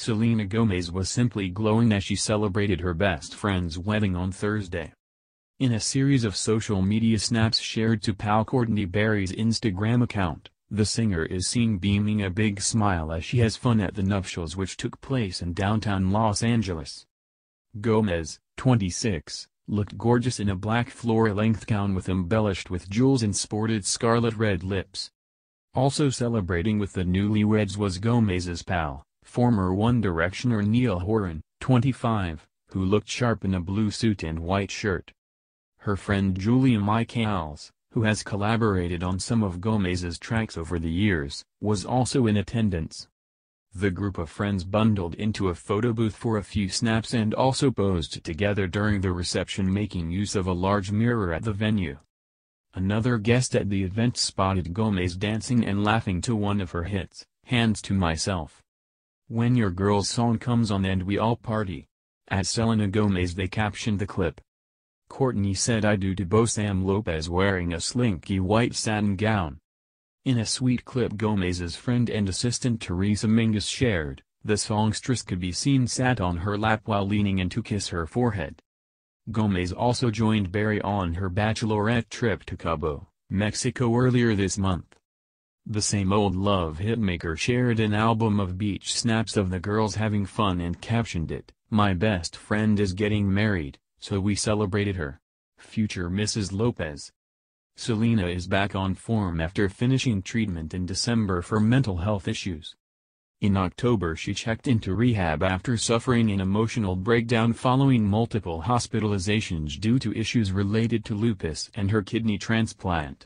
Selena Gomez was simply glowing as she celebrated her best friend's wedding on Thursday. In a series of social media snaps shared to pal Courtney Barry's Instagram account, the singer is seen beaming a big smile as she has fun at the nuptials which took place in downtown Los Angeles. Gomez, 26, looked gorgeous in a black floor-length gown with embellished with jewels and sported scarlet red lips. Also celebrating with the newlyweds was Gomez's pal, former One Directioner Niall Horan, 25, who looked sharp in a blue suit and white shirt. Her friend Julia Michaels, who has collaborated on some of Gomez's tracks over the years, was also in attendance. The group of friends bundled into a photo booth for a few snaps and also posed together during the reception making use of a large mirror at the venue. Another guest at the event spotted Gomez dancing and laughing to one of her hits, Hands to Myself. When your girl's song comes on and we all party. At Selena Gomez they captioned the clip. Courtney said I do to Bo Sam Lopez wearing a slinky white satin gown. In a sweet clip Gomez's friend and assistant Teresa Mingus shared, the songstress could be seen sat on her lap while leaning in to kiss her forehead. Gomez also joined Barry on her bachelorette trip to Cabo, Mexico earlier this month. The same old love hitmaker shared an album of beach snaps of the girls having fun and captioned it, My best friend is getting married, so we celebrated her. Future Mrs. Lopez. Selena is back on form after finishing treatment in December for mental health issues. In October she checked into rehab after suffering an emotional breakdown following multiple hospitalizations due to issues related to lupus and her kidney transplant.